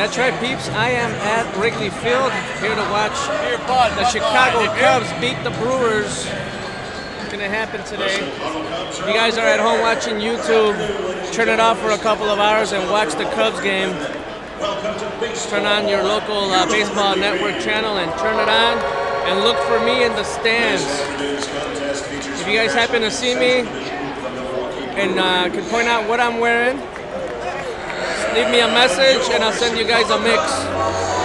That's right, peeps. I am at Wrigley Field here to watch the Chicago Cubs beat the Brewers. It's gonna happen today. If you guys are at home watching YouTube, turn it off for a couple of hours and watch the Cubs game. Turn on your local uh, baseball network channel and turn it on and look for me in the stands. If you guys happen to see me and uh, can point out what I'm wearing, leave me a message and I'll send you guys a mix.